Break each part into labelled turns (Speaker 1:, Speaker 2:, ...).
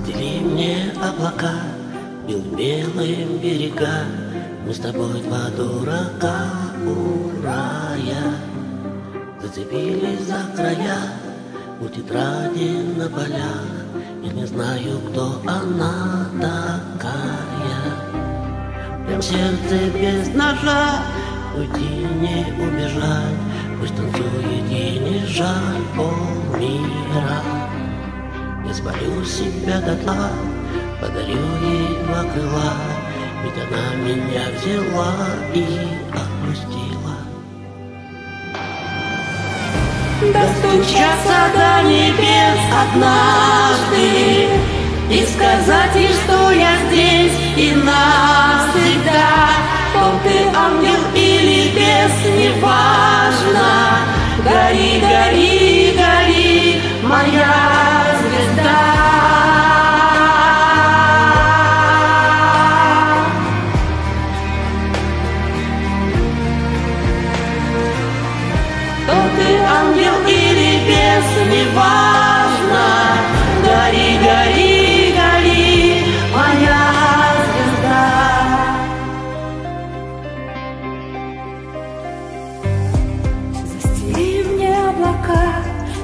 Speaker 1: Застели мне облака, белым-белым берега, Мы с тобой два дурака у рая. Зацепились за края, у тетради на полях, Я не знаю, кто она такая. Прям сердце без ножа, уйти не убежать, Пусть танцует ей не жаль полмира. Спалю себя дотла, подарю ей два крыла, Ведь она меня взяла и отпустила.
Speaker 2: Достучаться до небес однажды И сказать ей, что я здесь и навсегда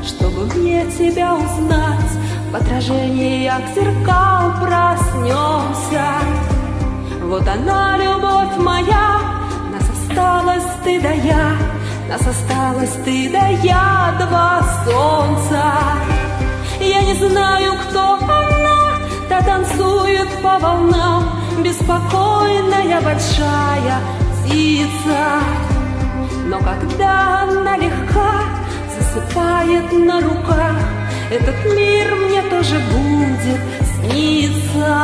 Speaker 2: чтобы мне тебя узнать В отражениях зеркал проснемся. Вот она, любовь моя, нас осталось ты да я Нас осталось ты да я, два солнца. Я не знаю, кто она, та танцует по волнам Беспокойная большая птица. Но когда она легка засыпает на руках, Этот мир мне тоже будет сниться.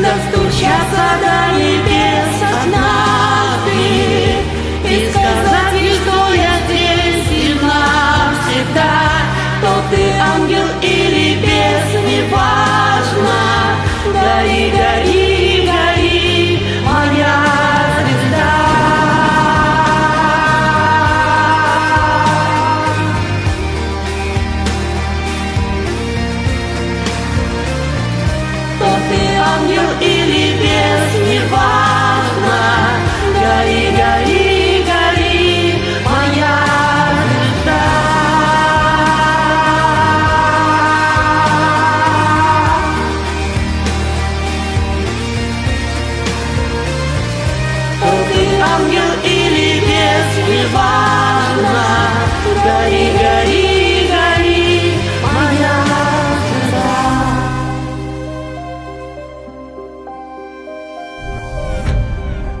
Speaker 2: Достучаться до небес однажды неважно Гори, гори, гори, моя звезда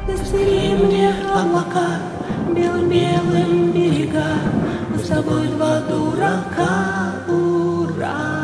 Speaker 1: Застели мне облака, белым-белым берега, Мы с тобой два дурака, ура!